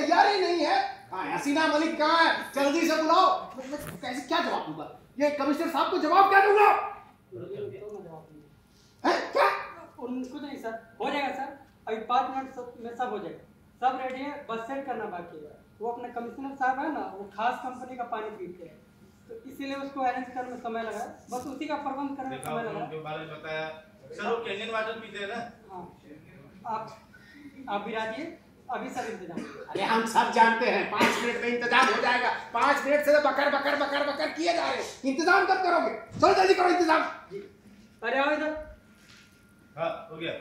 तैयार ही नहीं है। हाँ हसीना मलिक कहाँ है? जल्दी से बुलाओ। मैं कैसे क्या जवाब दूँगा? ये कमिश्नर साहब को जवाब क्या दूँगा? हैं? क्या? उनको नहीं सर। हो जाएगा सर। अभी पाँच मिनट में सब हो जाएगा। सब रेडी है बस सेट करना बाकी है। वो अपने कमिश्नर साहब है ना वो खास कंपनी का पानी पीते हैं। तो इसीलिए उसको अरेंज करने में समय लगा बस उसी का प्रबंध करने में समय लगा उनके बारे में बताया। सर वो कैंडीन वाटर पीते हैं ना? हाँ। आप आप भी राजिए अभी सब इंतज़ाम। अरे हम सब जानते हैं पाँच मिनट में इंतज़ाम हो जाएगा। पाँच मिनट से तो बकर बकर बकर बकर किए जा रहे हैं। इंतज़ाम कब करोगे? चलो जल्दी करो इंतज़ाम। अरे आओ इधर। हाँ हो गया।